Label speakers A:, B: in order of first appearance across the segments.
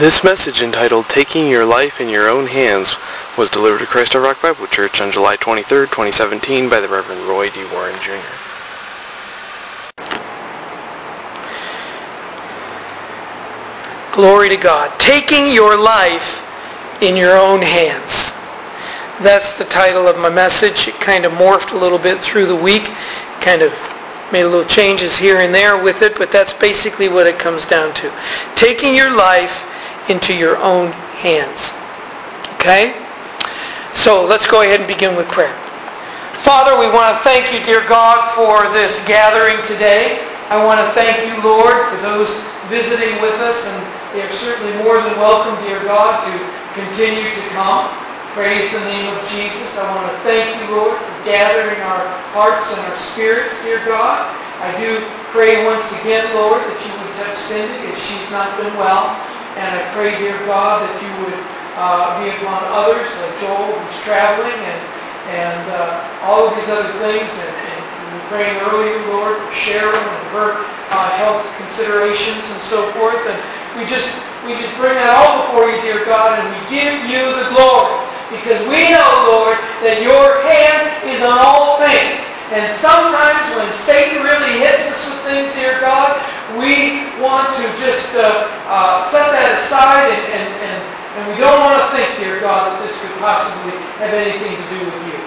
A: This message entitled Taking Your Life in Your Own Hands was delivered to Christ Rock Bible Church on July 23, 2017 by the Reverend Roy D. Warren Jr.
B: Glory to God. Taking your life in your own hands. That's the title of my message. It kind of morphed a little bit through the week. Kind of made a little changes here and there with it, but that's basically what it comes down to. Taking your life into your own hands. Okay? So let's go ahead and begin with prayer. Father, we want to thank you, dear God, for this gathering today. I want to thank you, Lord, for those visiting with us, and they are certainly more than welcome, dear God, to continue to come. Praise the name of Jesus. I want to thank you, Lord, for gathering our hearts and our spirits, dear God. I do pray once again, Lord, that you would touch Cindy as she's not been well. And I pray, dear God, that you would uh, be upon others, like Joel, who's traveling, and, and uh, all of these other things. And, and we praying earlier, Lord, for Sharon and her uh, health considerations and so forth. And we just, we just bring that all before you, dear God, and we give you the glory. Because we know, Lord, that your hand is on all things. And sometimes when Satan really hits us with things, dear God, we want to just uh, uh, set that aside and, and, and, and we don't want to think, dear God, that this could possibly have anything to do with you.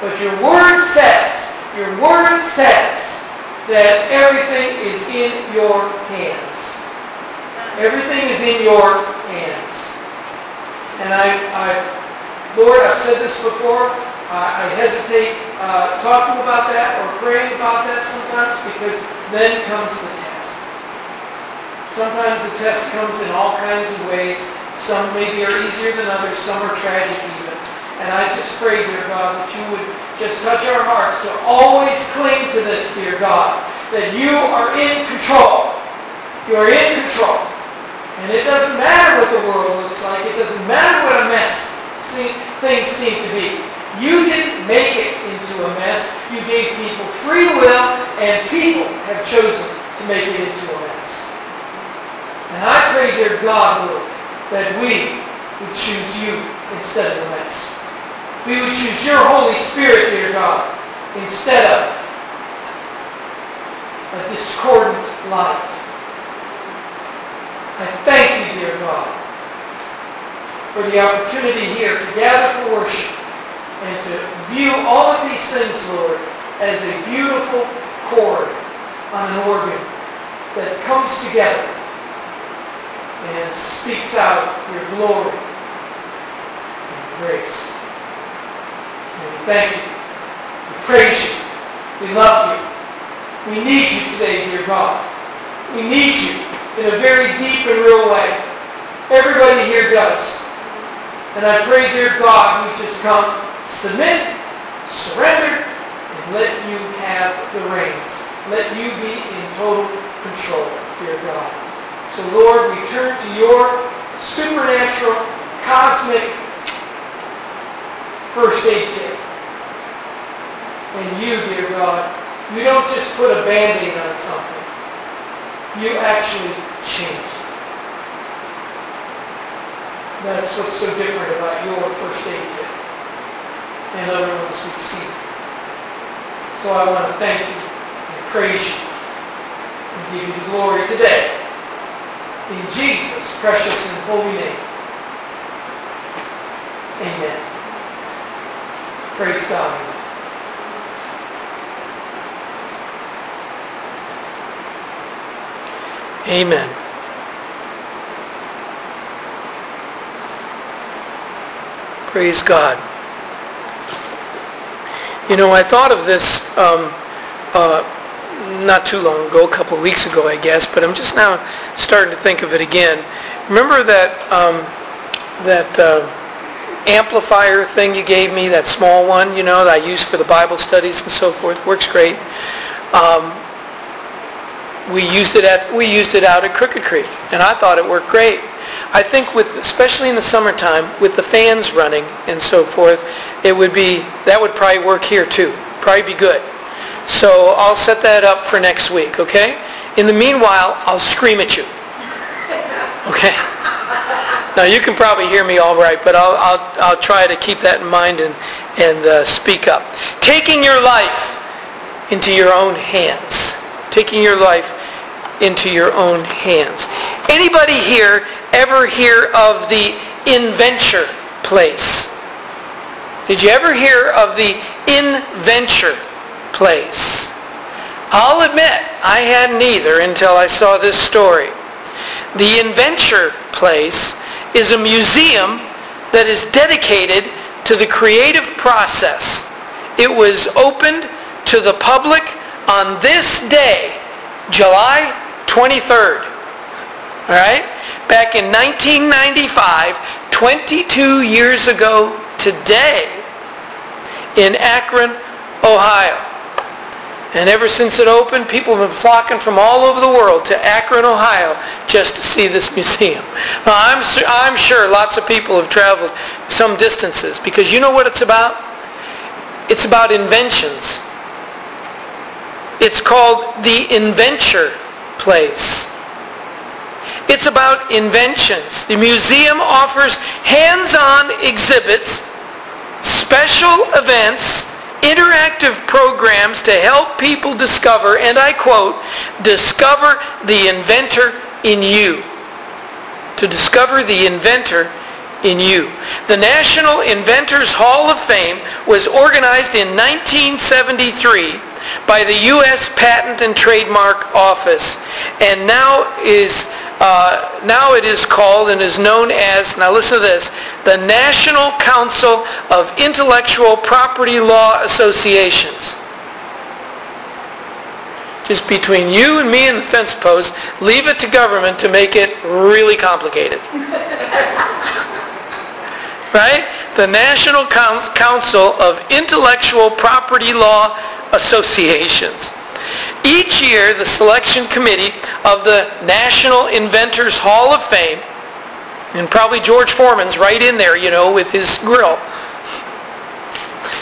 B: But your word says, your word says that everything is in your hands. Everything is in your hands. And I, I Lord, I've said this before, uh, I hesitate uh, talking about that or praying about that sometimes because then comes the test. Sometimes the test comes in all kinds of ways. Some maybe are easier than others. Some are tragic even. And I just pray, dear God, that you would just touch our hearts to always cling to this, dear God, that you are in control. You are in control. And it doesn't matter what the world looks like. It doesn't matter what a mess things seem to be. You didn't make it into a mess. You gave people free will, and people have chosen to make it into a mess. And I pray, dear God, Lord, that we would choose you instead of the mess. We would choose your Holy Spirit, dear God, instead of a discordant life. I thank you, dear God, for the opportunity here to gather for worship and to view all of these things, Lord, as a beautiful chord on an organ that comes together and speaks out your glory and grace. And we thank you. We praise you. We love you. We need you today, dear God. We need you in a very deep and real way. Everybody here does. And I pray, dear God, we just come, submit, surrender, and let you have the reins. Let you be in total control, dear God. So, Lord, we turn to your supernatural, cosmic first aid kit. And you, dear God, you don't just put a band-aid on something. You actually change it. That's what's so different about your first aid kit and other ones we see. So I want to thank you and praise you and give you the glory today. In Jesus' precious and holy name. Amen. Praise God. Amen. Praise God. You know, I thought of this um, uh, not too long ago, a couple of weeks ago, I guess, but I'm just now starting to think of it again. Remember that um, that uh, amplifier thing you gave me, that small one, you know, that I use for the Bible studies and so forth? Works great. Um, we used it at we used it out at Crooked Creek, and I thought it worked great. I think with especially in the summertime with the fans running and so forth, it would be that would probably work here too. Probably be good. So I'll set that up for next week, okay? In the meanwhile, I'll scream at you. Okay? Now you can probably hear me all right, but I'll, I'll, I'll try to keep that in mind and, and uh, speak up. Taking your life into your own hands. Taking your life into your own hands. Anybody here ever hear of the InVenture place? Did you ever hear of the InVenture place? I'll admit, I hadn't either until I saw this story. The InVenture place is a museum that is dedicated to the creative process. It was opened to the public on this day, July 23rd. All right? Back in 1995, 22 years ago today, in Akron, Ohio. And ever since it opened, people have been flocking from all over the world to Akron, Ohio, just to see this museum. Now, I'm, I'm sure lots of people have traveled some distances because you know what it's about? It's about inventions. It's called the InVenture Place. It's about inventions. The museum offers hands-on exhibits, special events, interactive programs to help people discover, and I quote, discover the inventor in you. To discover the inventor in you. The National Inventors Hall of Fame was organized in 1973 by the U.S. Patent and Trademark Office and now is uh, now it is called and is known as, now listen to this, the National Council of Intellectual Property Law Associations. Just between you and me and the fence post, leave it to government to make it really complicated. right? The National Council of Intellectual Property Law Associations. Each year, the selection committee of the National Inventors Hall of Fame, and probably George Foreman's right in there, you know, with his grill.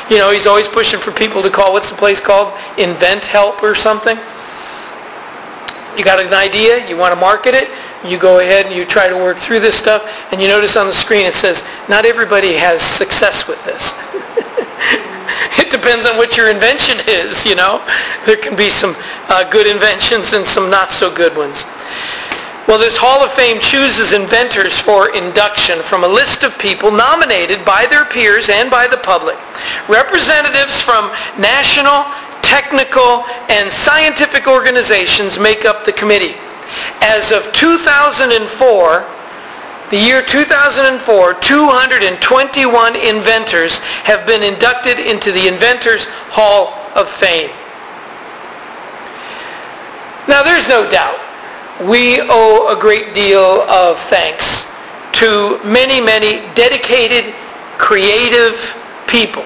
B: You know, he's always pushing for people to call, what's the place called? Invent Help or something. You got an idea, you want to market it, you go ahead and you try to work through this stuff, and you notice on the screen it says, not everybody has success with this. it depends on what your invention is, you know. There can be some uh, good inventions and some not so good ones. Well, this Hall of Fame chooses inventors for induction from a list of people nominated by their peers and by the public. Representatives from national, technical, and scientific organizations make up the committee. As of 2004, the year 2004, 221 inventors have been inducted into the Inventors Hall of Fame. Now there's no doubt we owe a great deal of thanks to many, many dedicated, creative people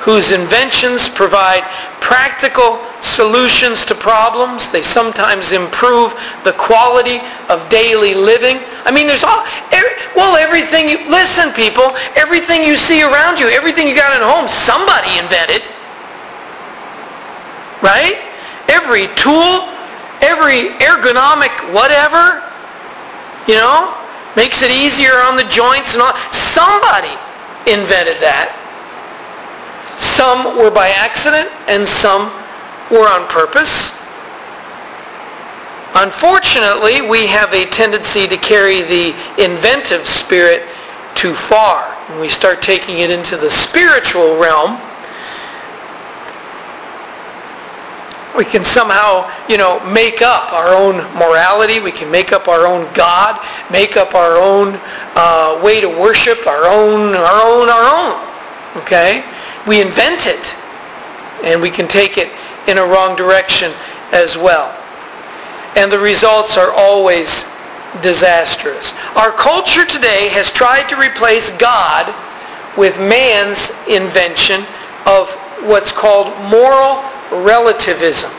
B: whose inventions provide practical solutions to problems. They sometimes improve the quality of daily living. I mean, there's all, every, well, everything you, listen people, everything you see around you, everything you got at home, somebody invented. Right? Every tool, every ergonomic whatever, you know, makes it easier on the joints and all. Somebody invented that. Some were by accident and some were on purpose. Unfortunately, we have a tendency to carry the inventive spirit too far. When we start taking it into the spiritual realm, we can somehow, you know, make up our own morality. We can make up our own God, make up our own uh, way to worship, our own, our own, our own. Okay? We invent it and we can take it in a wrong direction as well. And the results are always disastrous. Our culture today has tried to replace God with man's invention of what's called moral relativism.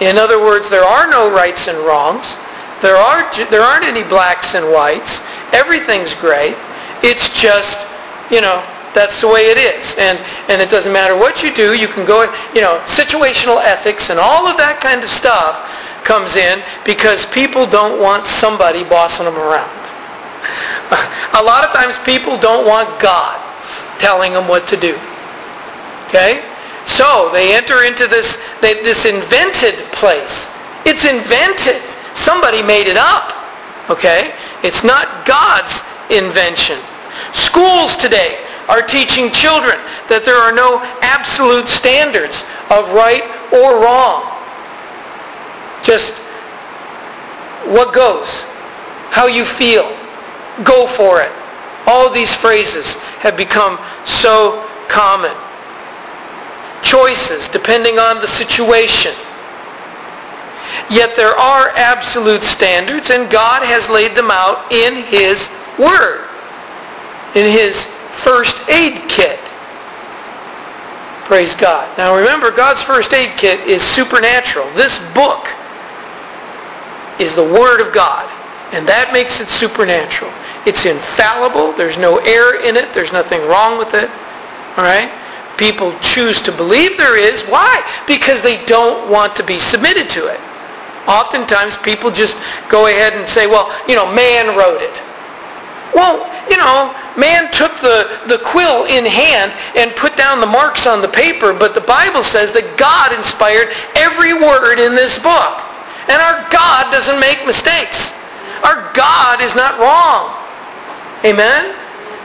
B: In other words, there are no rights and wrongs. There, are, there aren't any blacks and whites. Everything's gray. It's just, you know, that's the way it is. And, and it doesn't matter what you do. You can go, you know, situational ethics and all of that kind of stuff comes in because people don't want somebody bossing them around. A lot of times people don't want God telling them what to do. Okay? So they enter into this, this invented place. It's invented. Somebody made it up. Okay? It's not God's invention. Schools today are teaching children that there are no absolute standards of right or wrong. Just what goes, how you feel, go for it. All these phrases have become so common. Choices depending on the situation. Yet there are absolute standards and God has laid them out in His Word, in His first aid kit. Praise God. Now remember, God's first aid kit is supernatural. This book is the Word of God, and that makes it supernatural. It's infallible. There's no error in it. There's nothing wrong with it. All right? People choose to believe there is. Why? Because they don't want to be submitted to it. Oftentimes people just go ahead and say, well, you know, man wrote it. Well, you know, man took the, the quill in hand and put down the marks on the paper, but the Bible says that God inspired every word in this book. And our God doesn't make mistakes. Our God is not wrong. Amen?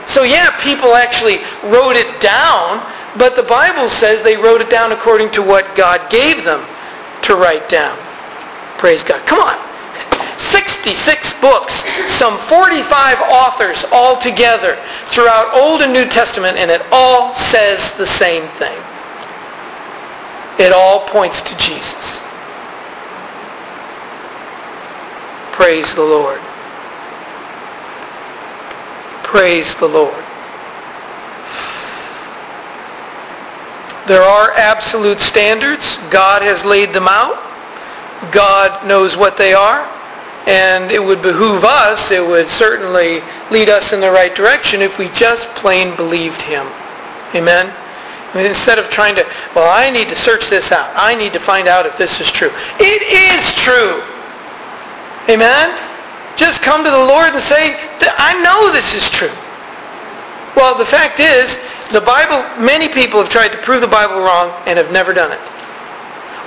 B: So yeah, people actually wrote it down, but the Bible says they wrote it down according to what God gave them to write down. Praise God. Come on. 66 books, some 45 authors all together throughout Old and New Testament, and it all says the same thing. It all points to Jesus. Praise the Lord. Praise the Lord. There are absolute standards. God has laid them out. God knows what they are. And it would behoove us, it would certainly lead us in the right direction if we just plain believed him. Amen? I mean, instead of trying to, well, I need to search this out. I need to find out if this is true. It is true. Amen? Just come to the Lord and say, I know this is true. Well, the fact is, the Bible, many people have tried to prove the Bible wrong and have never done it.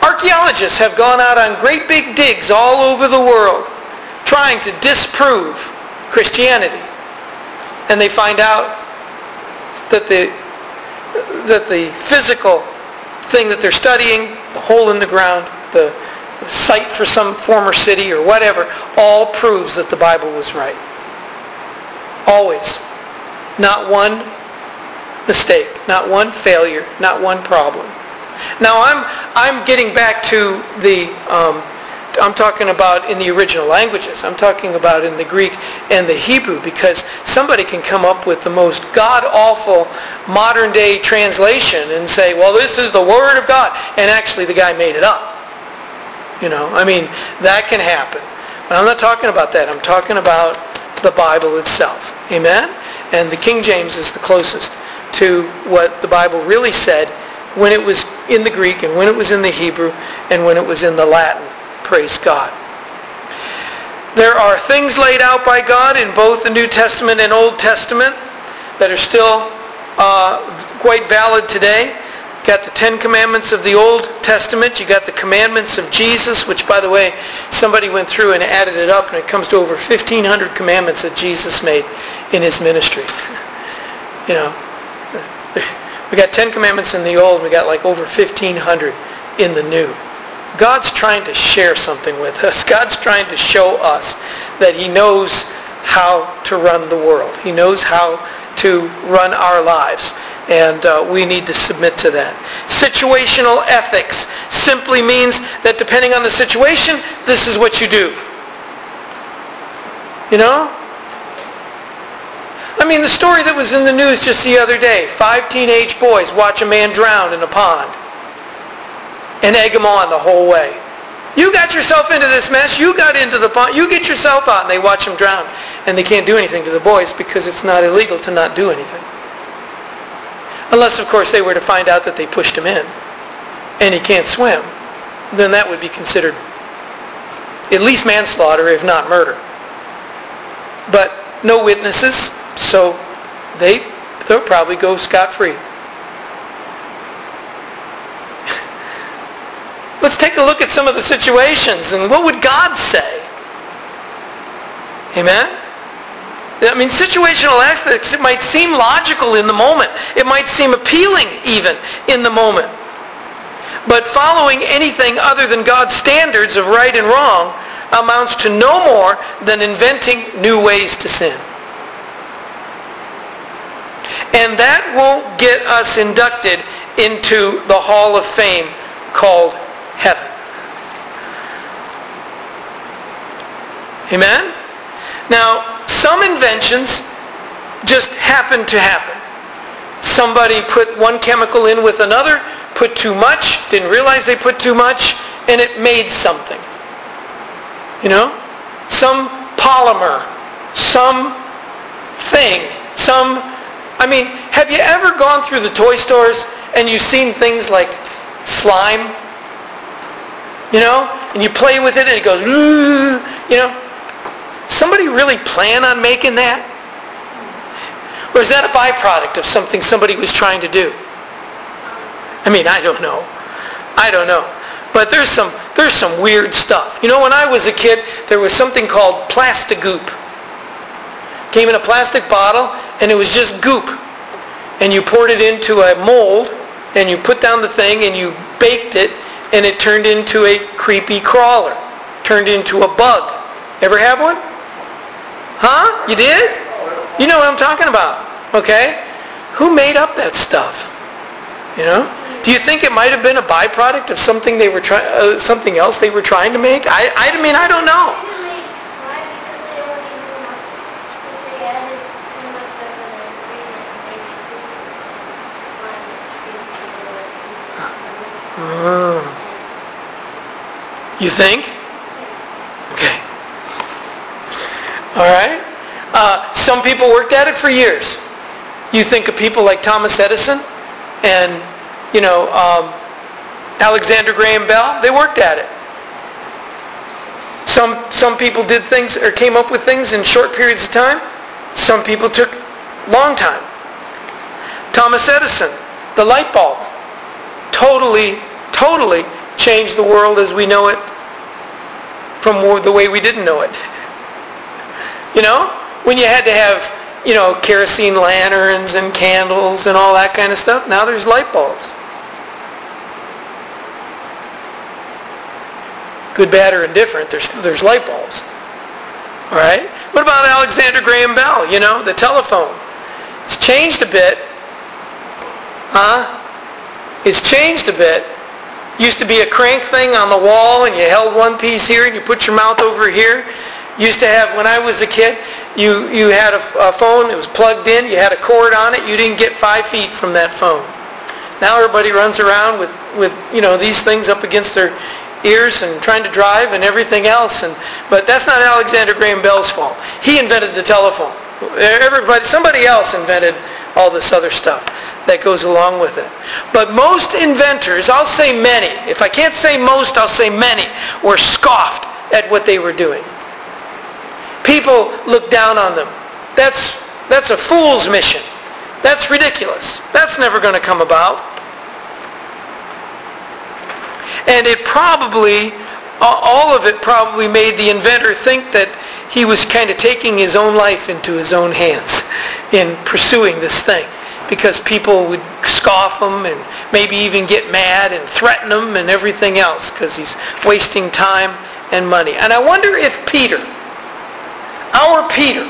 B: Archaeologists have gone out on great big digs all over the world trying to disprove Christianity. And they find out that the, that the physical thing that they're studying, the hole in the ground, the site for some former city or whatever, all proves that the Bible was right. Always. Not one mistake, not one failure, not one problem. Now I'm, I'm getting back to the, um, I'm talking about in the original languages. I'm talking about in the Greek and the Hebrew because somebody can come up with the most god-awful modern-day translation and say, well, this is the Word of God. And actually the guy made it up. You know, I mean, that can happen. But I'm not talking about that. I'm talking about the Bible itself. Amen? And the King James is the closest to what the Bible really said when it was in the Greek and when it was in the Hebrew and when it was in the Latin. Praise God. There are things laid out by God in both the New Testament and Old Testament that are still uh, quite valid today got the Ten Commandments of the Old Testament. You got the commandments of Jesus, which, by the way, somebody went through and added it up, and it comes to over 1,500 commandments that Jesus made in his ministry. you know, we got Ten Commandments in the Old, we got like over 1,500 in the New. God's trying to share something with us. God's trying to show us that he knows how to run the world. He knows how to run our lives and uh, we need to submit to that. Situational ethics simply means that depending on the situation, this is what you do. You know? I mean, the story that was in the news just the other day, five teenage boys watch a man drown in a pond and egg him on the whole way. You got yourself into this mess. You got into the pond. You get yourself out. And they watch him drown. And they can't do anything to the boys because it's not illegal to not do anything. Unless, of course, they were to find out that they pushed him in and he can't swim. Then that would be considered at least manslaughter, if not murder. But no witnesses, So they, they'll probably go scot-free. Let's take a look at some of the situations and what would God say? Amen? I mean, situational ethics, it might seem logical in the moment. It might seem appealing even in the moment. But following anything other than God's standards of right and wrong amounts to no more than inventing new ways to sin. And that won't get us inducted into the Hall of Fame called heaven. Amen? Now, some inventions just happen to happen. Somebody put one chemical in with another, put too much, didn't realize they put too much, and it made something. You know? Some polymer, some thing, some... I mean, have you ever gone through the toy stores and you've seen things like slime? You know? And you play with it and it goes, mm, you know? Somebody really plan on making that? Or is that a byproduct of something somebody was trying to do? I mean, I don't know. I don't know. But there's some, there's some weird stuff. You know, when I was a kid, there was something called Plasti-Goop. Came in a plastic bottle, and it was just goop. And you poured it into a mold, and you put down the thing, and you baked it, and it turned into a creepy crawler. Turned into a bug. Ever have one? Huh? You did? You know what I'm talking about. Okay? Who made up that stuff? You know? Do you think it might have been a byproduct of something they were trying, uh, something else they were trying to make? I, I mean, I don't know. Uh, you think? Okay. All right. Uh, some people worked at it for years. You think of people like Thomas Edison and, you know, um, Alexander Graham Bell. They worked at it. Some, some people did things or came up with things in short periods of time. Some people took long time. Thomas Edison, the light bulb, totally, totally changed the world as we know it from the way we didn't know it. You know, when you had to have, you know, kerosene lanterns and candles and all that kind of stuff, now there's light bulbs. Good, bad, or indifferent, there's, there's light bulbs. All right? What about Alexander Graham Bell, you know, the telephone? It's changed a bit, Huh? It's changed a bit. Used to be a crank thing on the wall and you held one piece here and you put your mouth over here. Used to have, when I was a kid, you, you had a, a phone, it was plugged in, you had a cord on it, you didn't get five feet from that phone. Now everybody runs around with, with you know, these things up against their ears and trying to drive and everything else. And, but that's not Alexander Graham Bell's fault. He invented the telephone. Everybody, somebody else invented all this other stuff that goes along with it. But most inventors, I'll say many, if I can't say most, I'll say many, were scoffed at what they were doing. People look down on them. That's, that's a fool's mission. That's ridiculous. That's never going to come about. And it probably, all of it probably made the inventor think that he was kind of taking his own life into his own hands in pursuing this thing because people would scoff him and maybe even get mad and threaten him and everything else because he's wasting time and money. And I wonder if Peter, our Peter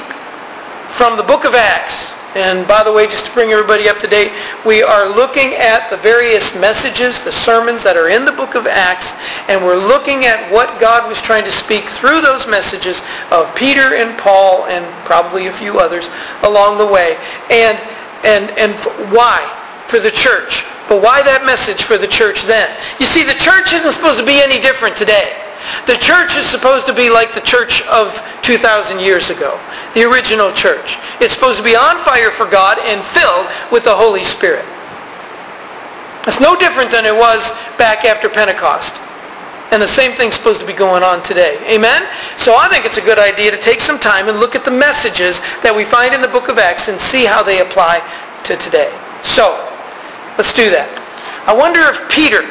B: from the book of Acts, and by the way, just to bring everybody up to date, we are looking at the various messages, the sermons that are in the book of Acts, and we're looking at what God was trying to speak through those messages of Peter and Paul and probably a few others along the way. And and, and why? For the church. But why that message for the church then? You see, the church isn't supposed to be any different today. The church is supposed to be like the church of 2,000 years ago, the original church. It's supposed to be on fire for God and filled with the Holy Spirit. It's no different than it was back after Pentecost. And the same thing's supposed to be going on today. Amen? So I think it's a good idea to take some time and look at the messages that we find in the book of Acts and see how they apply to today. So, let's do that. I wonder if Peter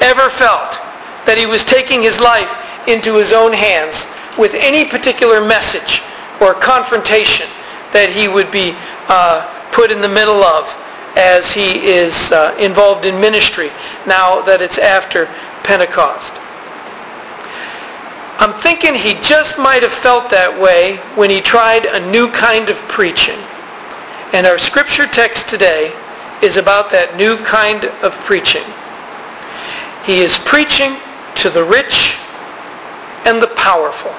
B: ever felt that he was taking his life into his own hands with any particular message or confrontation that he would be uh, put in the middle of as he is uh, involved in ministry now that it's after Pentecost. I'm thinking he just might have felt that way when he tried a new kind of preaching. And our scripture text today is about that new kind of preaching. He is preaching to the rich and the powerful.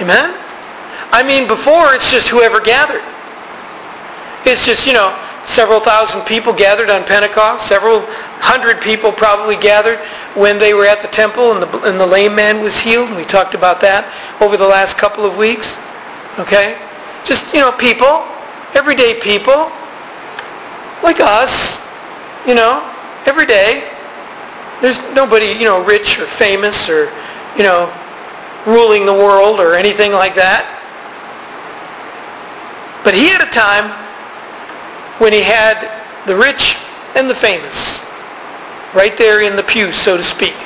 B: Amen? I mean, before it's just whoever gathered. It's just, you know, several thousand people gathered on Pentecost. Several hundred people probably gathered when they were at the temple and the, and the lame man was healed. And we talked about that over the last couple of weeks. Okay? Just, you know, people, everyday people, like us, you know, every day. There's nobody, you know, rich or famous or, you know, ruling the world or anything like that. But he had a time when he had the rich and the famous right there in the pew, so to speak.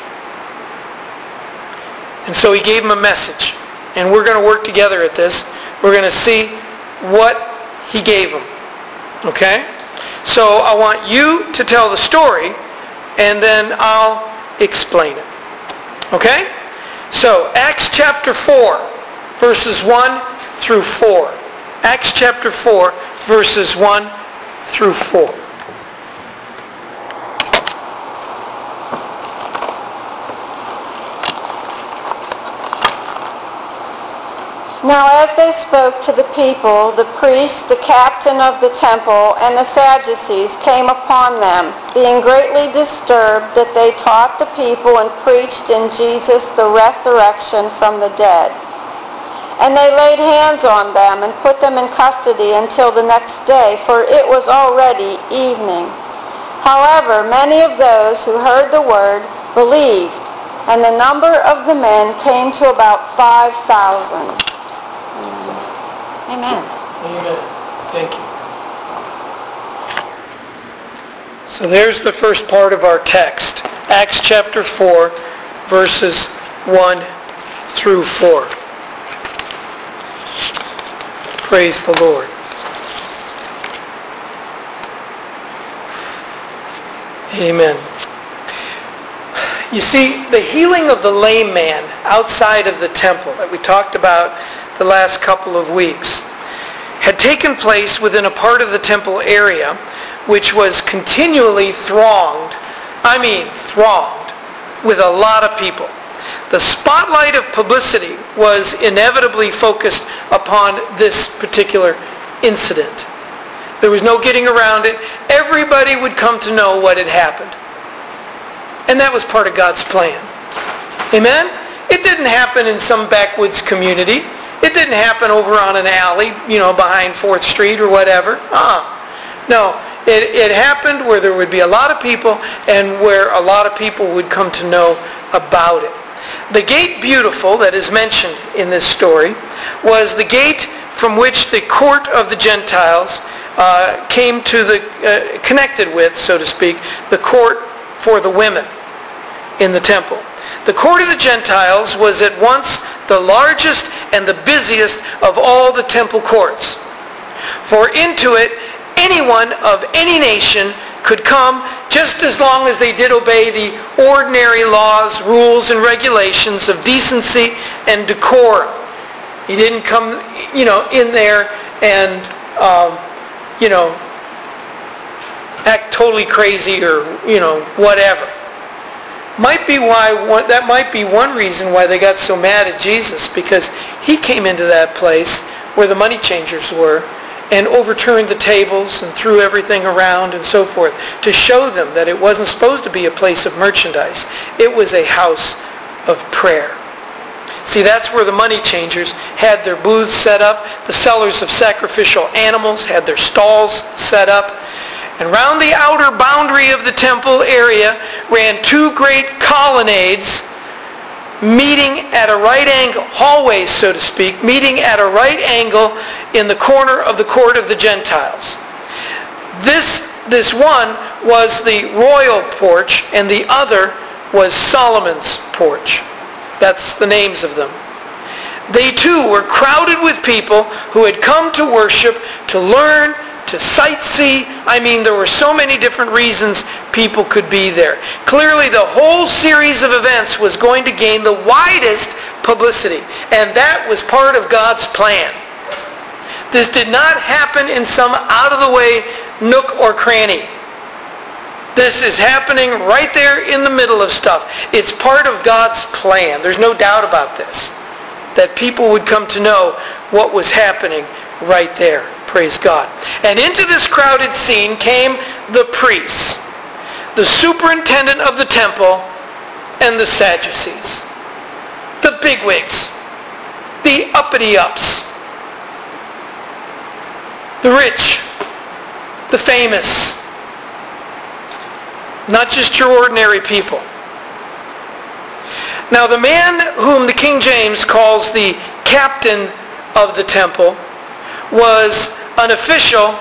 B: And so he gave them a message. And we're going to work together at this. We're going to see what he gave them. Okay? So I want you to tell the story, and then I'll explain it. Okay? So Acts chapter 4, verses 1 through 4. Acts chapter 4, verses 1 through 4.
C: Now as they spoke to the people, the priest, the captain of the temple, and the Sadducees came upon them, being greatly disturbed that they taught the people and preached in Jesus the resurrection from the dead. And they laid hands on them and put them in custody until the next day, for it was already evening. However, many of those who heard the word believed, and the number of the men came to about 5,000. Amen.
B: Amen. Thank you. So there's the first part of our text. Acts chapter 4, verses 1 through 4. Praise the Lord. Amen. You see, the healing of the lame man outside of the temple that we talked about the last couple of weeks had taken place within a part of the temple area which was continually thronged, I mean thronged, with a lot of people. The spotlight of publicity was inevitably focused upon this particular incident. There was no getting around it. Everybody would come to know what had happened. And that was part of God's plan. Amen? It didn't happen in some backwoods community. It didn't happen over on an alley, you know, behind 4th Street or whatever. Uh, no, it, it happened where there would be a lot of people and where a lot of people would come to know about it. The gate beautiful that is mentioned in this story was the gate from which the court of the Gentiles uh, came to the, uh, connected with, so to speak, the court for the women in the temple. The court of the Gentiles was at once the largest and the busiest of all the temple courts. For into it, anyone of any nation could come just as long as they did obey the ordinary laws, rules, and regulations of decency and decorum. He didn't come, you know, in there and, um, you know, act totally crazy or, you know, whatever. Might be why that might be one reason why they got so mad at Jesus because he came into that place where the money changers were and overturned the tables and threw everything around and so forth to show them that it wasn't supposed to be a place of merchandise. It was a house of prayer. See, that's where the money changers had their booths set up. The sellers of sacrificial animals had their stalls set up. And round the outer boundary of the temple area ran two great colonnades meeting at a right angle, hallways so to speak, meeting at a right angle in the corner of the court of the Gentiles. This, this one was the royal porch and the other was Solomon's porch. That's the names of them. They too were crowded with people who had come to worship, to learn, to sightsee. I mean, there were so many different reasons people could be there. Clearly, the whole series of events was going to gain the widest publicity, and that was part of God's plan. This did not happen in some out-of-the-way nook or cranny. This is happening right there in the middle of stuff. It's part of God's plan. There's no doubt about this. That people would come to know what was happening right there. Praise God. And into this crowded scene came the priests, the superintendent of the temple, and the Sadducees. The bigwigs, the uppity-ups, the rich, the famous, not just your ordinary people. Now the man whom the King James calls the captain of the temple was an official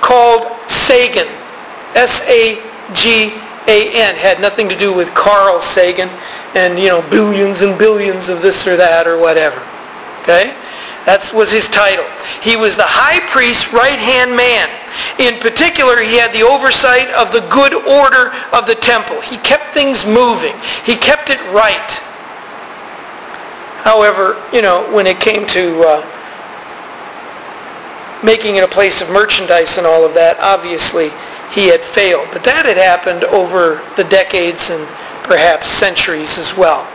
B: called Sagan. S-A-G-A-N. Had nothing to do with Carl Sagan and, you know, billions and billions of this or that or whatever. Okay? That was his title. He was the high priest's right-hand man. In particular, he had the oversight of the good order of the temple. He kept things moving. He kept it right. However, you know, when it came to uh, making it a place of merchandise and all of that, obviously he had failed. But that had happened over the decades and perhaps centuries as well.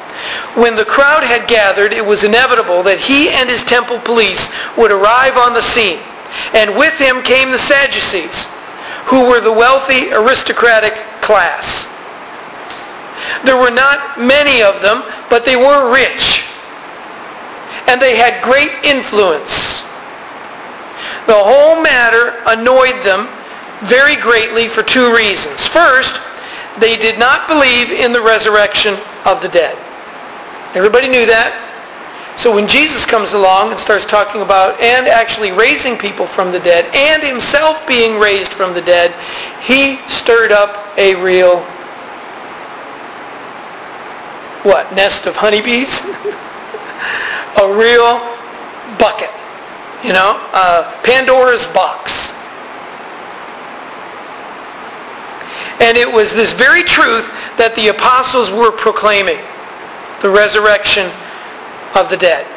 B: When the crowd had gathered, it was inevitable that he and his temple police would arrive on the scene. And with him came the Sadducees, who were the wealthy aristocratic class. There were not many of them, but they were rich. And they had great influence. The whole matter annoyed them very greatly for two reasons. First, they did not believe in the resurrection of the dead. Everybody knew that. So when Jesus comes along and starts talking about and actually raising people from the dead and himself being raised from the dead, he stirred up a real, what, nest of honeybees? a real bucket, you know, uh, Pandora's box. And it was this very truth that the apostles were proclaiming, the resurrection of the dead.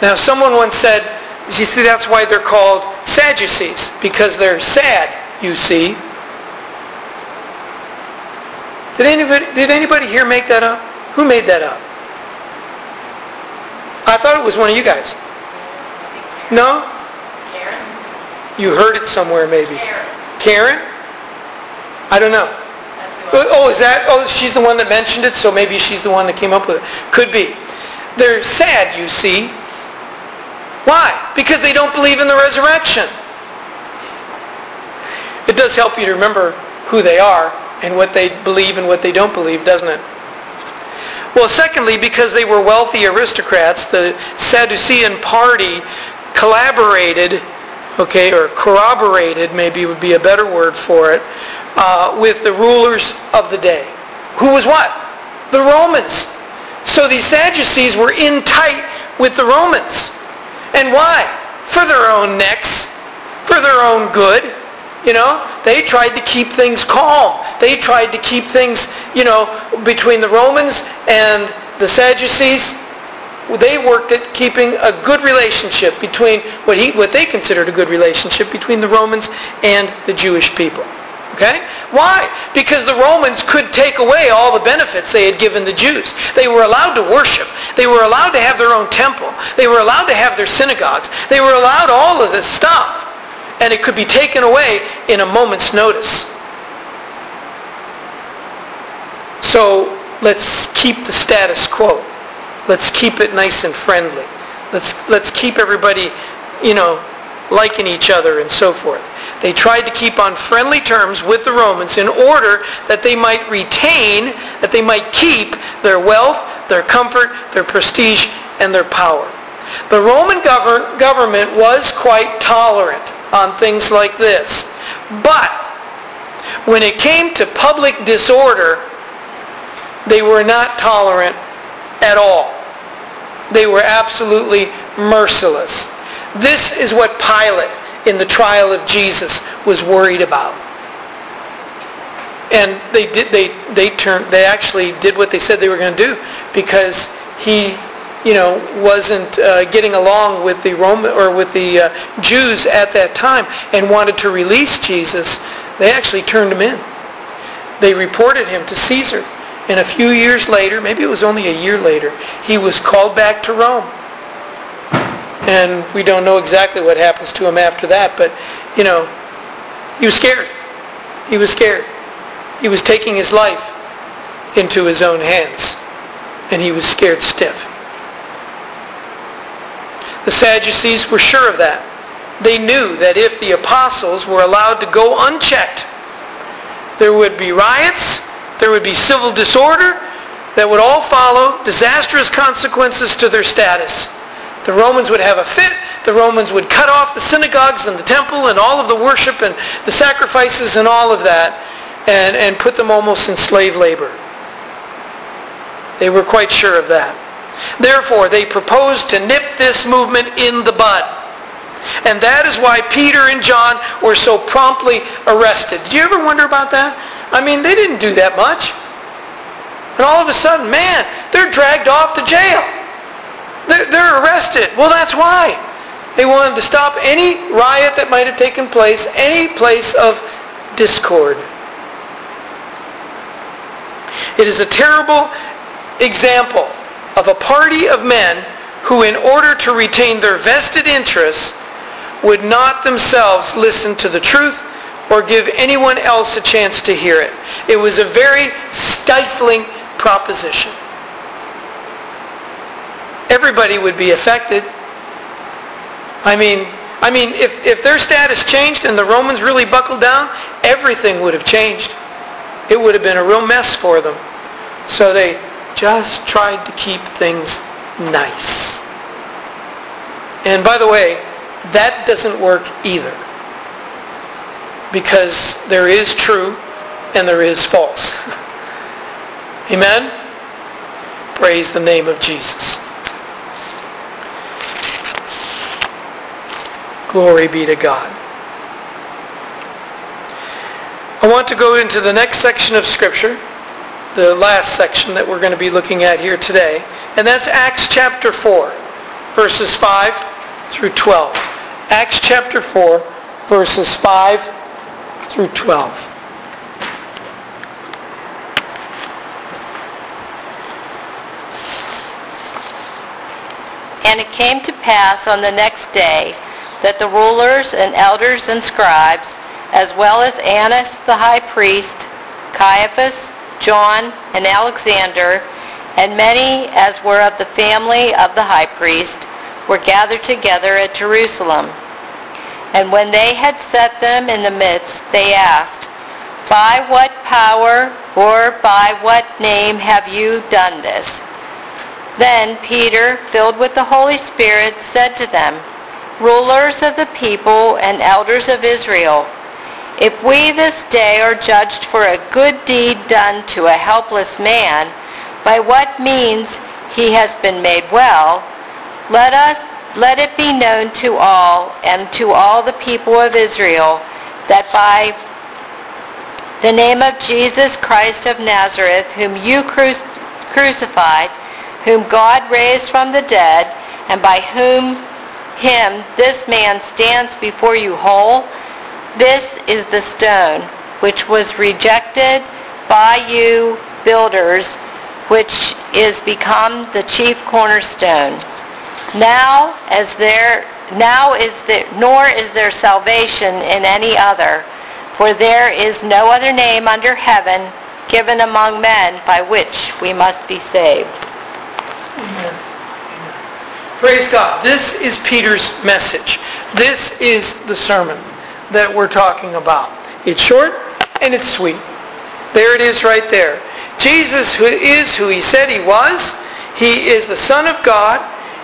B: Now, someone once said, you see, that's why they're called Sadducees, because they're sad, you see. Did anybody, did anybody here make that up? Who made that up? I thought it was one of you guys. No?
D: Karen?
B: You heard it somewhere maybe.
D: Karen.
B: Karen? I don't know.
D: I-
B: Oh, oh is that, oh, she's the one that mentioned it, so maybe she's the one that came up with it. Could be. They're sad, you see. Why? Because they don't believe in the resurrection. It does help you to remember who they are and what they believe and what they don't believe, doesn't it? Well, secondly, because they were wealthy aristocrats, the Sadducean party collaborated, okay, or corroborated, maybe would be a better word for it, uh, with the rulers of the day. Who was what? The Romans. So these Sadducees were in tight with the Romans. And why? For their own necks, for their own good. You know, they tried to keep things calm. They tried to keep things, you know, between the Romans and the Sadducees. They worked at keeping a good relationship between what, he, what they considered a good relationship between the Romans and the Jewish people. Okay? Why? Because the Romans could take away all the benefits they had given the Jews. They were allowed to worship. They were allowed to have their own temple. They were allowed to have their synagogues. They were allowed all of this stuff. And it could be taken away in a moment's notice. So let's keep the status quo. Let's keep it nice and friendly. Let's, let's keep everybody, you know, liking each other and so forth. They tried to keep on friendly terms with the Romans in order that they might retain, that they might keep their wealth, their comfort, their prestige, and their power. The Roman govern- government was quite tolerant on things like this. But when it came to public disorder, they were not tolerant at all. They were absolutely merciless. This is what Pilate in the trial of Jesus was worried about. And they did they they turned they actually did what they said they were going to do because he you know wasn't uh, getting along with the Roman or with the uh, Jews at that time and wanted to release Jesus. They actually turned him in. They reported him to Caesar. And a few years later, maybe it was only a year later, he was called back to Rome and we don't know exactly what happens to him after that, but, you know, he was scared. He was scared. He was taking his life into his own hands, and he was scared stiff. The Sadducees were sure of that. They knew that if the apostles were allowed to go unchecked, there would be riots, there would be civil disorder, that would all follow disastrous consequences to their status. The Romans would have a fit. The Romans would cut off the synagogues and the temple and all of the worship and the sacrifices and all of that and, and put them almost in slave labor. They were quite sure of that. Therefore, they proposed to nip this movement in the bud. And that is why Peter and John were so promptly arrested. Do you ever wonder about that? I mean, they didn't do that much. And all of a sudden, man, they're dragged off to jail. They're, they're arrested. Well, that's why. They wanted to stop any riot that might have taken place, any place of discord. It is a terrible example of a party of men who, in order to retain their vested interests, would not themselves listen to the truth or give anyone else a chance to hear it. It was a very stifling proposition everybody would be affected. I mean, I mean, if, if their status changed and the Romans really buckled down, everything would have changed. It would have been a real mess for them. So they just tried to keep things nice. And by the way, that doesn't work either. Because there is true and there is false. Amen? Praise the name of Jesus. Glory be to God. I want to go into the next section of Scripture, the last section that we're going to be looking at here today, and that's Acts chapter 4, verses 5 through 12. Acts chapter 4, verses 5 through 12.
D: And it came to pass on the next day that the rulers and elders and scribes, as well as Annas the high priest, Caiaphas, John, and Alexander, and many as were of the family of the high priest, were gathered together at Jerusalem. And when they had set them in the midst, they asked, By what power or by what name have you done this? Then Peter, filled with the Holy Spirit, said to them, rulers of the people and elders of Israel, if we this day are judged for a good deed done to a helpless man, by what means he has been made well, let us let it be known to all and to all the people of Israel that by the name of Jesus Christ of Nazareth, whom you cru- crucified, whom God raised from the dead, and by whom him this man stands before you whole. This is the stone which was rejected by you builders, which is become the chief cornerstone. Now as there now is there nor is there salvation in any other, for there is no other name under heaven given among men by which we must be saved.
B: Amen. Praise God. This is Peter's message. This is the sermon. that we're talking about. It's short and it's sweet. There it is right there. Jesus who is who he said he was. He is the Son of God.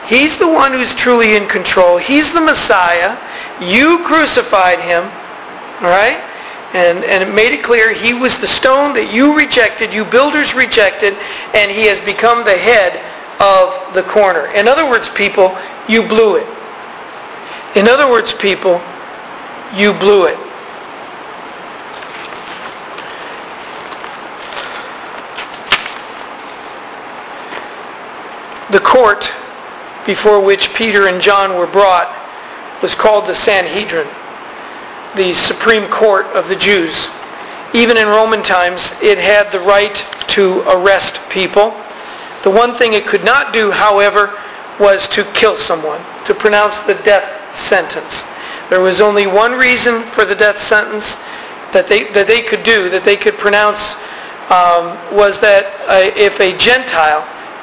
B: He's the one who's truly in control. He's the Messiah. You crucified him. All right? And, and it made it clear he was the stone that you rejected, you builders rejected, and he has become the head of the corner. In other words, people, you blew it. In other words, people, you blew it. The court before which Peter and John were brought was called the Sanhedrin, the supreme court of the Jews. Even in Roman times, it had the right to arrest people. The one thing it could not do, however, was to kill someone, to pronounce the death sentence. There was only one reason for the death sentence that they, that they could do, that they could pronounce, um, was that uh, if a Gentile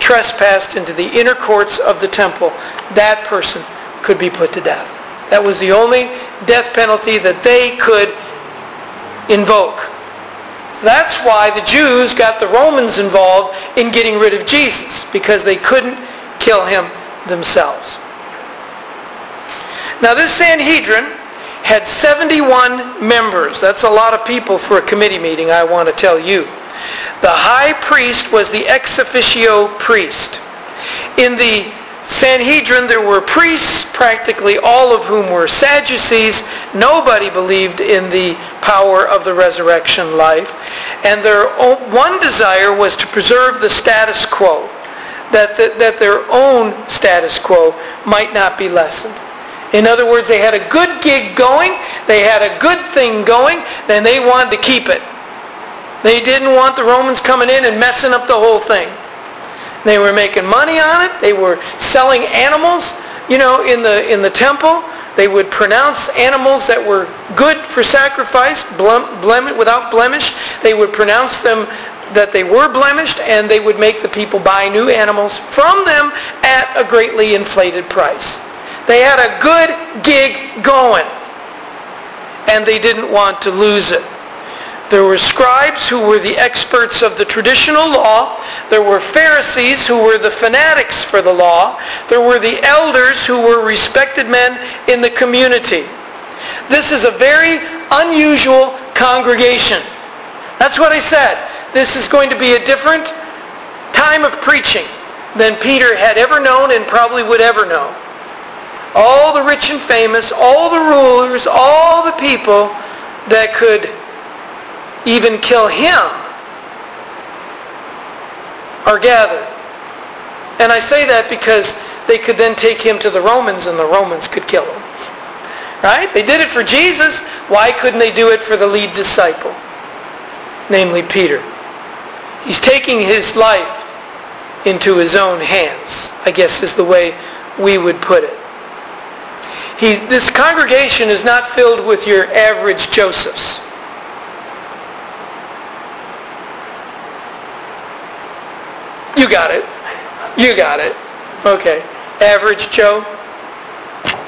B: trespassed into the inner courts of the temple, that person could be put to death. That was the only death penalty that they could invoke. So that's why the Jews got the Romans involved in getting rid of Jesus, because they couldn't kill him themselves. Now this Sanhedrin had 71 members. That's a lot of people for a committee meeting, I want to tell you. The high priest was the ex officio priest. In the Sanhedrin, there were priests, practically all of whom were Sadducees. Nobody believed in the power of the resurrection life. And their one desire was to preserve the status quo, that, the, that their own status quo might not be lessened. In other words, they had a good gig going, they had a good thing going, and they wanted to keep it. They didn't want the Romans coming in and messing up the whole thing. They were making money on it. They were selling animals, you know, in the in the temple. They would pronounce animals that were good for sacrifice, blem, blem, without blemish. They would pronounce them that they were blemished, and they would make the people buy new animals from them at a greatly inflated price. They had a good gig going, and they didn't want to lose it. There were scribes who were the experts of the traditional law. There were Pharisees who were the fanatics for the law. There were the elders who were respected men in the community. This is a very unusual congregation. That's what I said. This is going to be a different time of preaching than Peter had ever known and probably would ever know. All the rich and famous, all the rulers, all the people that could even kill him are gathered. And I say that because they could then take him to the Romans and the Romans could kill him. Right? They did it for Jesus. Why couldn't they do it for the lead disciple? Namely Peter. He's taking his life into his own hands, I guess is the way we would put it. He, this congregation is not filled with your average Josephs. You got it. You got it. Okay. Average Joe.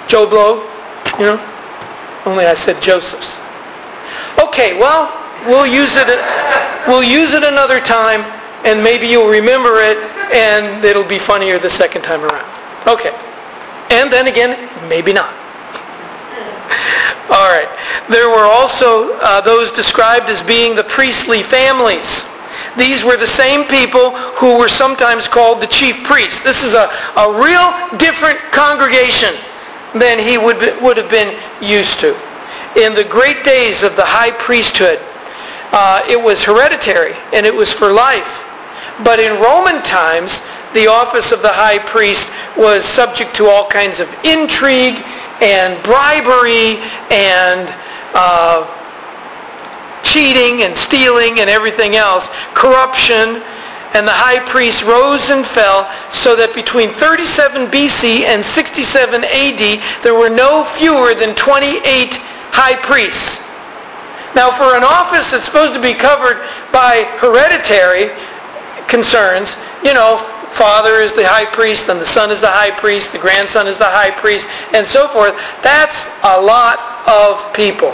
B: Joe Blow. You know? Only I said Joseph's. Okay, well, we'll use it we'll use it another time and maybe you'll remember it and it'll be funnier the second time around. Okay. And then again, maybe not. All right. There were also uh, those described as being the priestly families. These were the same people who were sometimes called the chief priests. This is a, a real different congregation than he would, be, would have been used to. In the great days of the high priesthood, uh, it was hereditary and it was for life. But in Roman times, the office of the high priest was subject to all kinds of intrigue and bribery and uh, cheating and stealing and everything else, corruption, and the high priest rose and fell so that between 37 BC and 67 AD, there were no fewer than 28 high priests. Now for an office that's supposed to be covered by hereditary concerns, you know, father is the high priest and the son is the high priest, the grandson is the high priest, and so forth, that's a lot of people.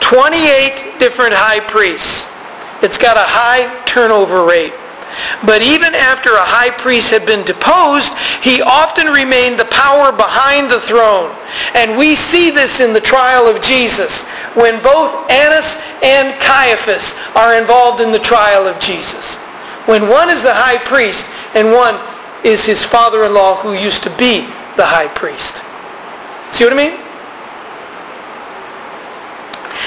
B: 28 different high priests. It's got a high turnover rate. But even after a high priest had been deposed, he often remained the power behind the throne. And we see this in the trial of Jesus, when both Annas and Caiaphas are involved in the trial of Jesus. When one is the high priest and one is his father-in-law who used to be the high priest. See what I mean?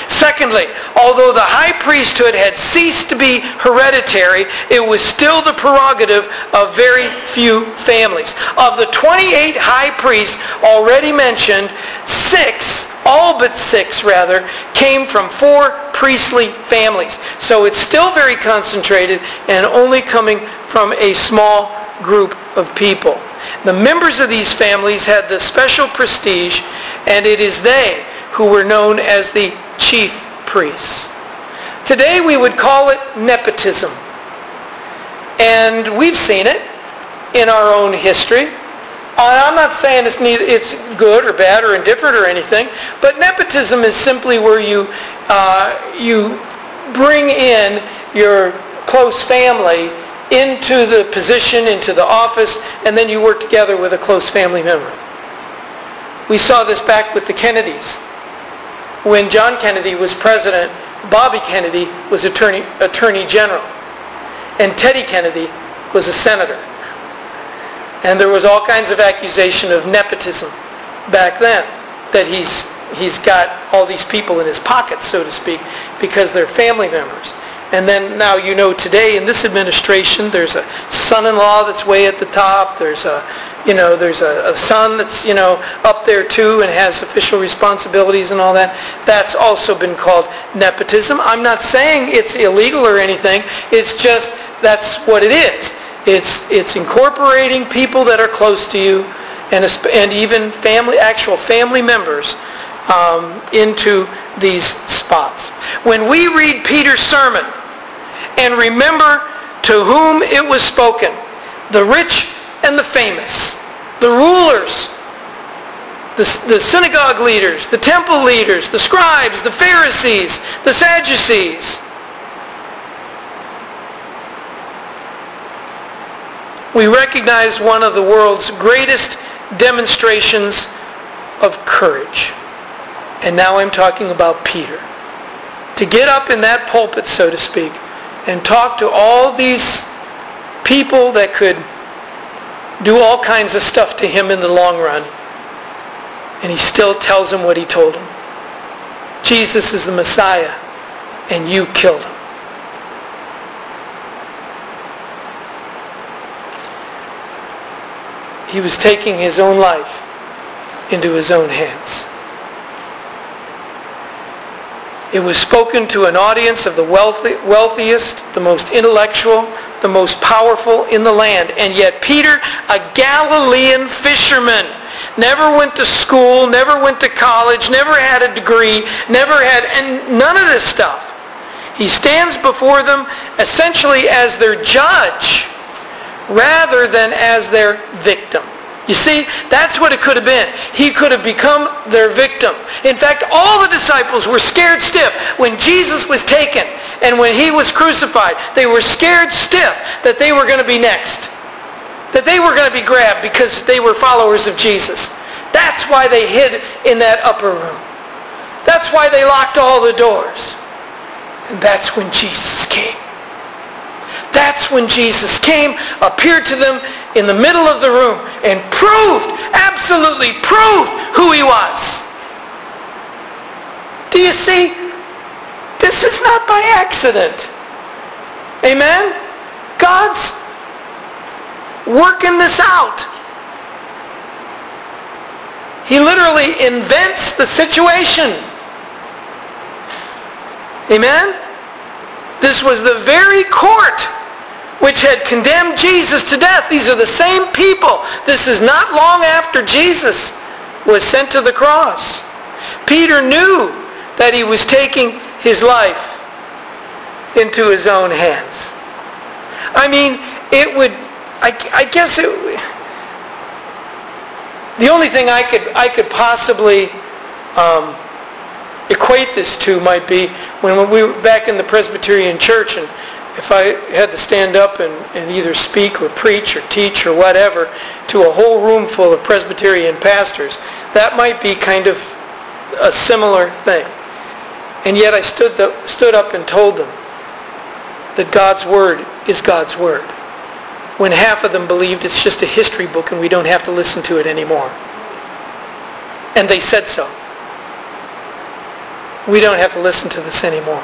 B: Secondly, although the high priesthood had ceased to be hereditary, it was still the prerogative of very few families. Of the 28 high priests already mentioned, six, all but six rather, came from four priestly families. So it's still very concentrated and only coming from a small group of people. The members of these families had the special prestige, and it is they who were known as the chief priests. Today we would call it nepotism. And we've seen it in our own history. I'm not saying it's, neither, it's good or bad or indifferent or anything, but nepotism is simply where you, uh, you bring in your close family into the position, into the office, and then you work together with a close family member. We saw this back with the Kennedys. When John Kennedy was president, Bobby Kennedy was attorney, attorney general, and Teddy Kennedy was a senator. And there was all kinds of accusation of nepotism back then, that he's, he's got all these people in his pockets, so to speak, because they're family members. And then now you know today in this administration, there's a son-in-law that's way at the top. There's a, you know, there's a, a, son that's, you know, up there too and has official responsibilities and all that. That's also been called nepotism. I'm not saying it's illegal or anything. It's just that's what it is. It's, it's incorporating people that are close to you and, and even family, actual family members um, into these spots. When we read Peter's sermon, and remember to whom it was spoken, the rich and the famous, the rulers, the, the synagogue leaders, the temple leaders, the scribes, the Pharisees, the Sadducees. We recognize one of the world's greatest demonstrations of courage. And now I'm talking about Peter. To get up in that pulpit, so to speak, and talk to all these people that could do all kinds of stuff to him in the long run. And he still tells him what he told him. Jesus is the Messiah, and you killed him. He was taking his own life into his own hands. It was spoken to an audience of the wealthy, wealthiest, the most intellectual, the most powerful in the land. And yet Peter, a Galilean fisherman, never went to school, never went to college, never had a degree, never had, and none of this stuff. He stands before them essentially as their judge rather than as their victim. You see, that's what it could have been. He could have become their victim. In fact, all the disciples were scared stiff when Jesus was taken and when he was crucified. They were scared stiff that they were going to be next. That they were going to be grabbed because they were followers of Jesus. That's why they hid in that upper room. That's why they locked all the doors. And that's when Jesus came. That's when Jesus came, appeared to them in the middle of the room, and proved, absolutely proved who he was. Do you see? This is not by accident. Amen? God's working this out. He literally invents the situation. Amen? This was the very court which had condemned Jesus to death. These are the same people. This is not long after Jesus was sent to the cross. Peter knew that he was taking his life into his own hands. I mean, it would, I, I guess it, the only thing I could, I could possibly um, equate this to might be when we were back in the Presbyterian church and if I had to stand up and, and either speak or preach or teach or whatever to a whole room full of Presbyterian pastors, that might be kind of a similar thing. And yet I stood, the, stood up and told them that God's Word is God's Word. When half of them believed it's just a history book and we don't have to listen to it anymore. And they said so. We don't have to listen to this anymore.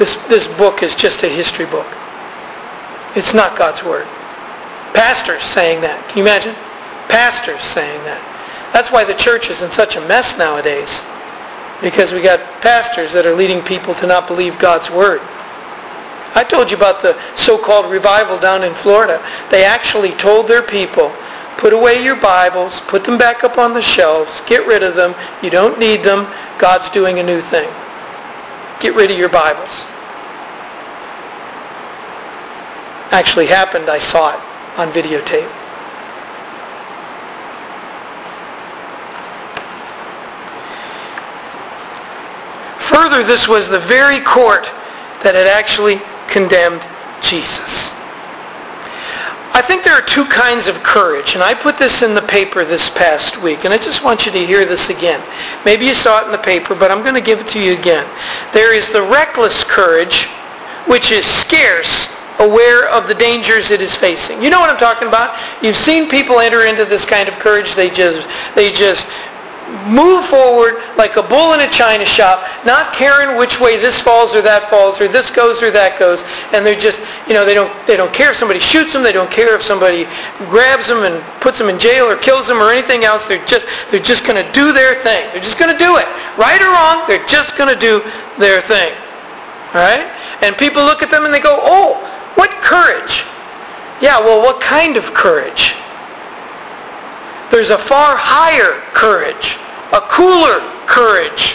B: This, this book is just a history book. It's not God's Word. Pastors saying that. Can you imagine? Pastors saying that. That's why the church is in such a mess nowadays. Because we got pastors that are leading people to not believe God's Word. I told you about the so-called revival down in Florida. They actually told their people, put away your Bibles, put them back up on the shelves, get rid of them. You don't need them. God's doing a new thing. Get rid of your Bibles. Actually happened. I saw it on videotape. Further, this was the very court that had actually condemned Jesus. I think there are two kinds of courage, and I put this in the paper this past week, and I just want you to hear this again. Maybe you saw it in the paper, but I'm going to give it to you again. There is the reckless courage, which is scarce, aware of the dangers it is facing. You know what I'm talking about? You've seen people enter into this kind of courage. They just, they just move forward like a bull in a china shop, not caring which way this falls or that falls or this goes or that goes, and they're just, you know, they don't they don't care if somebody shoots them, they don't care if somebody grabs them and puts them in jail or kills them or anything else. They're just they're just going to do their thing. They're just going to do it, right or wrong. They're just going to do their thing. All right? And people look at them and they go, "Oh, what courage!" Yeah, well, what kind of courage? There's a far higher courage, a cooler courage,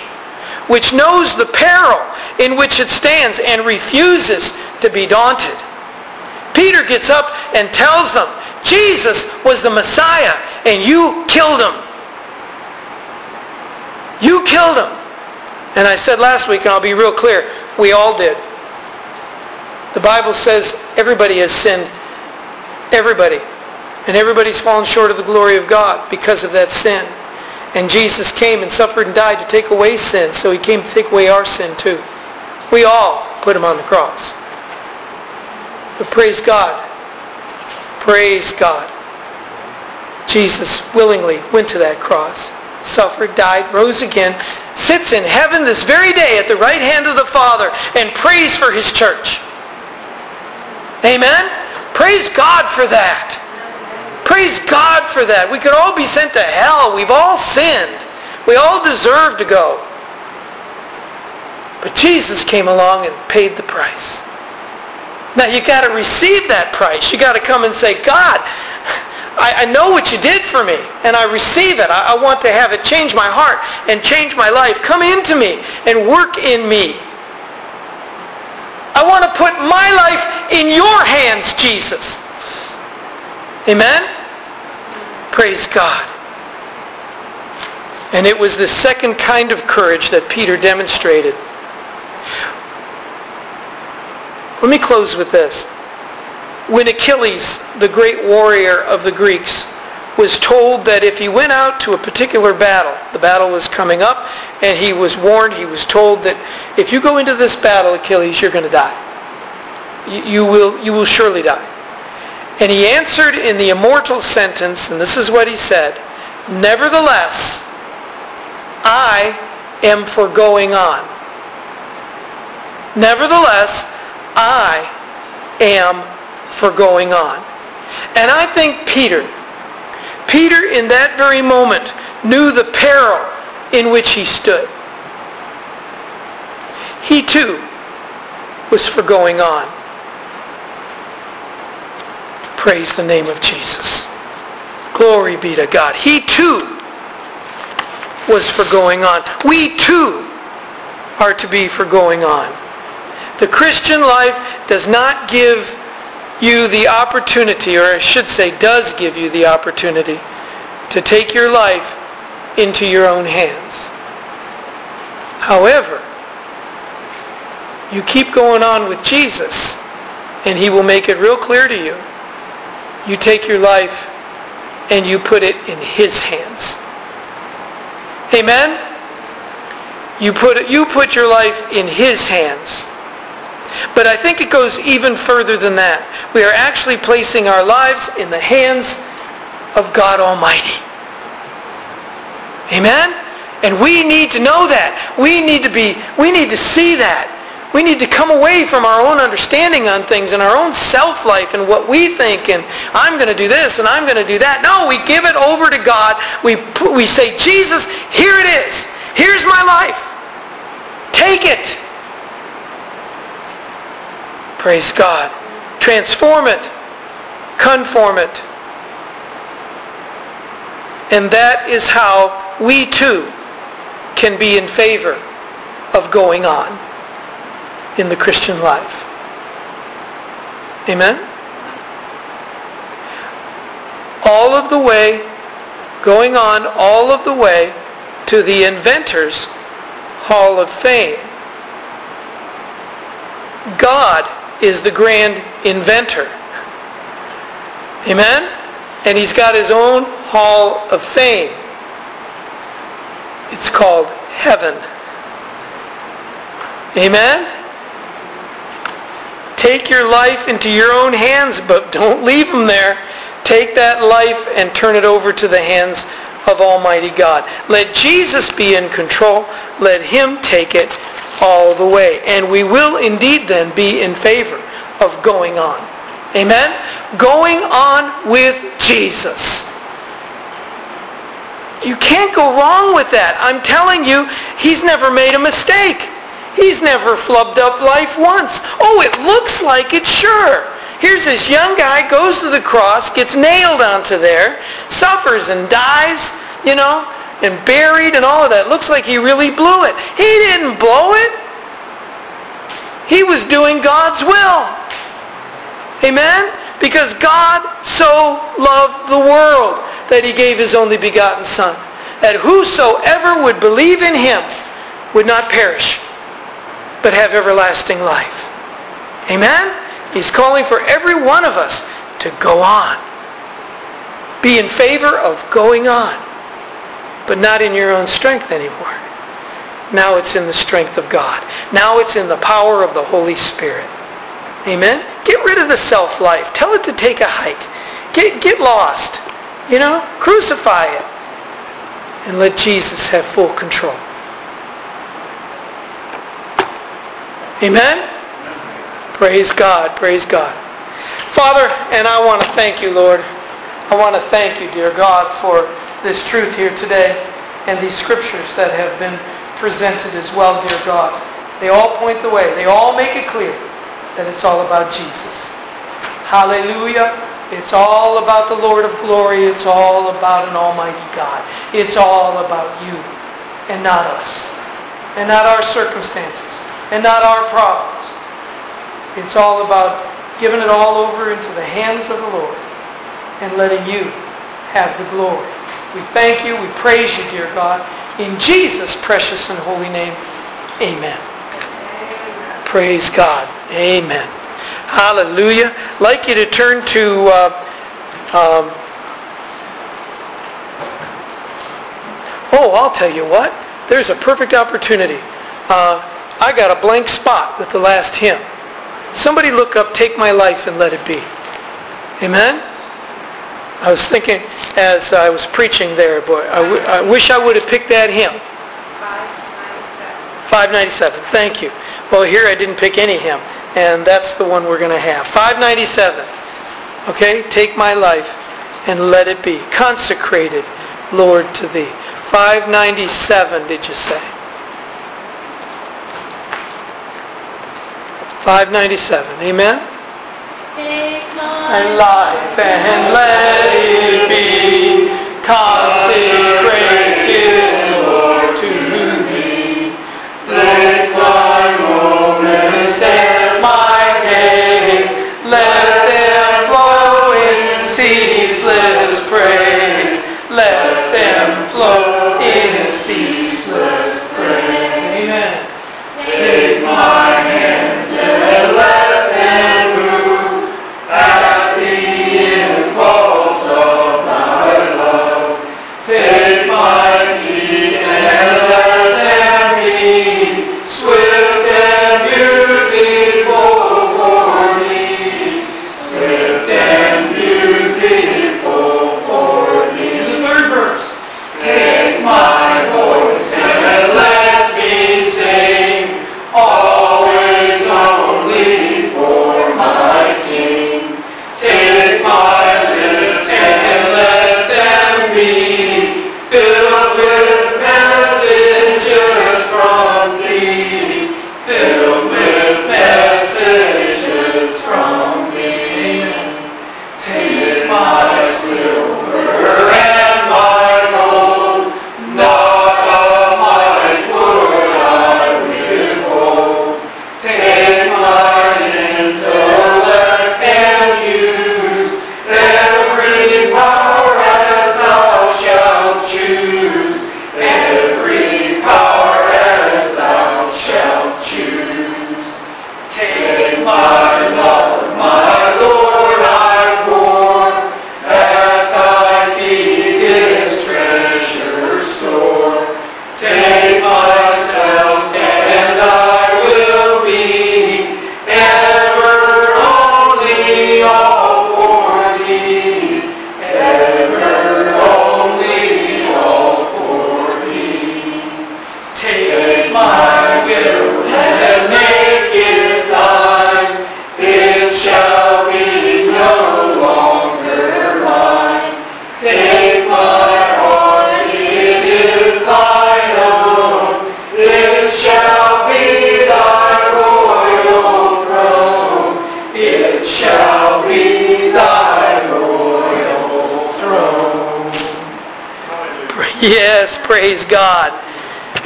B: which knows the peril in which it stands and refuses to be daunted. Peter gets up and tells them, Jesus was the Messiah and you killed him. You killed him. And I said last week, and I'll be real clear, we all did. The Bible says everybody has sinned. Everybody. And everybody's fallen short of the glory of God because of that sin. And Jesus came and suffered and died to take away sin. So he came to take away our sin too. We all put him on the cross. But praise God. Praise God. Jesus willingly went to that cross, suffered, died, rose again, sits in heaven this very day at the right hand of the Father and prays for his church. Amen? Praise God for that. Praise God for that. We could all be sent to hell. We've all sinned. We all deserve to go. But Jesus came along and paid the price. Now you got to receive that price. You got to come and say, God, I, I, know what you did for me, and I receive it. I, I want to have it change my heart and change my life. Come into me and work in me. I want to put my life in your hands, Jesus. Amen? Praise God. And it was the second kind of courage that Peter demonstrated. Let me close with this. When Achilles, the great warrior of the Greeks, was told that if he went out to a particular battle, the battle was coming up, and he was warned, he was told that if you go into this battle, Achilles, you're going to die. You, you, will, you will surely die. And he answered in the immortal sentence, and this is what he said, Nevertheless, I am for going on. Nevertheless, I am for going on. And I think Peter, Peter in that very moment knew the peril in which he stood. He too was for going on. Praise the name of Jesus. Glory be to God. He too was for going on. We too are to be for going on. The Christian life does not give you the opportunity, or I should say does give you the opportunity, to take your life into your own hands. However, you keep going on with Jesus, and he will make it real clear to you. You take your life and you put it in his hands. Amen? You put, it, you put your life in his hands. But I think it goes even further than that. We are actually placing our lives in the hands of God Almighty. Amen? And we need to know that. We need to be, we need to see that. We need to come away from our own understanding on things and our own self-life and what we think and I'm going to do this and I'm going to do that. No, we give it over to God. We, we say, Jesus, here it is. Here's my life. Take it. Praise God. Transform it. Conform it. And that is how we too can be in favor of going on in the Christian life. Amen? All of the way, going on all of the way to the Inventors Hall of Fame. God is the grand inventor. Amen? And he's got his own Hall of Fame. It's called heaven. Amen? Take your life into your own hands, but don't leave them there. Take that life and turn it over to the hands of Almighty God. Let Jesus be in control. Let him take it all the way. And we will indeed then be in favor of going on. Amen? Going on with Jesus. You can't go wrong with that. I'm telling you, he's never made a mistake. He's never flubbed up life once. Oh, it looks like it, sure. Here's this young guy, goes to the cross, gets nailed onto there, suffers and dies, you know, and buried and all of that. Looks like he really blew it. He didn't blow it. He was doing God's will. Amen? Because God so loved the world that he gave his only begotten Son, that whosoever would believe in him would not perish, but have everlasting life. Amen? He's calling for every one of us to go on. Be in favor of going on, but not in your own strength anymore. Now it's in the strength of God. Now it's in the power of the Holy Spirit. Amen? Get rid of the self-life. Tell it to take a hike. Get, get lost. You know? Crucify it. And let Jesus have full control. Amen? Praise God. Praise God. Father, and I want to thank you, Lord. I want to thank you, dear God, for this truth here today and these scriptures that have been presented as well, dear God. They all point the way. They all make it clear that it's all about Jesus. Hallelujah. It's all about the Lord of glory. It's all about an almighty God. It's all about you and not us and not our circumstances and not our problems. It's all about giving it all over into the hands of the Lord and letting you have the glory. We thank you. We praise you, dear God. In Jesus' precious and holy name, amen. Praise God. Amen. Hallelujah. I'd like you to turn to uh, um, Oh, I'll tell you what. There's a perfect opportunity. Uh, I got a blank spot with the last hymn. Somebody look up Take My Life and Let It Be. Amen? I was thinking as I was preaching there, boy, I, w- I wish I would have picked that hymn. 597. Thank you. Well, here I didn't pick any hymn, and that's the one we're going to have. 597. Okay? Take my life and let it be consecrated, Lord, to thee. 597, did you say? 597. Amen?
D: Take
B: my life and let it be consecrated,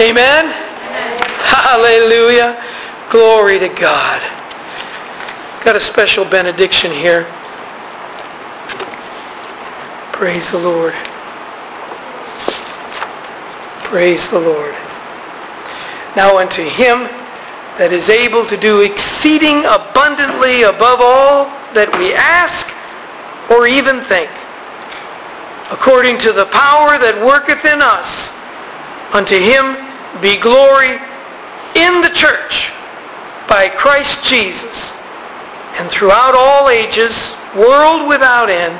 B: Amen? Hallelujah. Glory to God. Got a special benediction here. Praise the Lord. Praise the Lord. Now unto him that is able to do exceeding abundantly above all that we ask or even think, according to the power that worketh in us, unto him be glory in the church by Christ Jesus, and throughout all ages, world without end.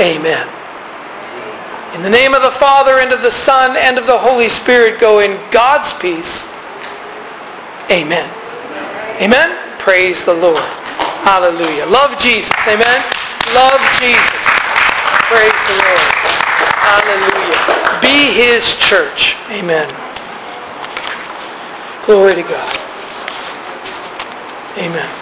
B: Amen. In the name of the Father, and of the Son, and of the Holy Spirit, go in God's peace. Amen. Amen. Praise the Lord. Hallelujah. Love Jesus. Amen. Love Jesus. Praise the Lord. Hallelujah. Be his church. Amen. Glory to God. Amen.